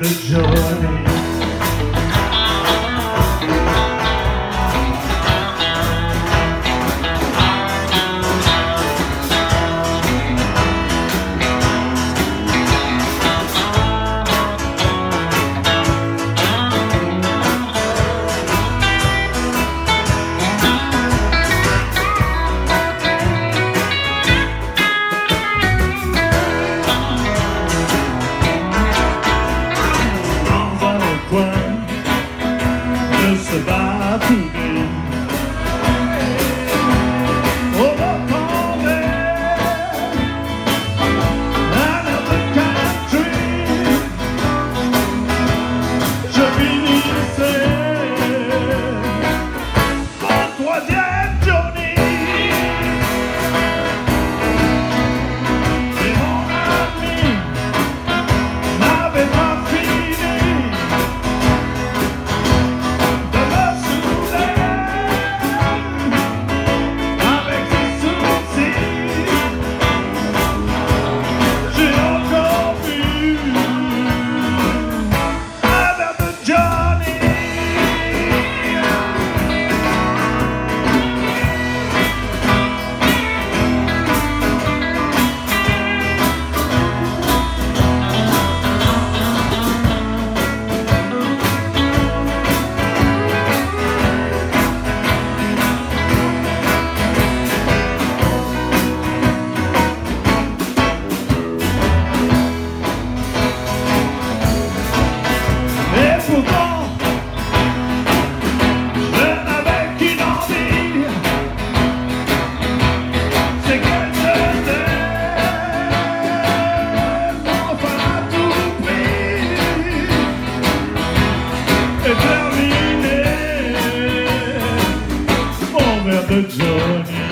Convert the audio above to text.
the joy. Lord.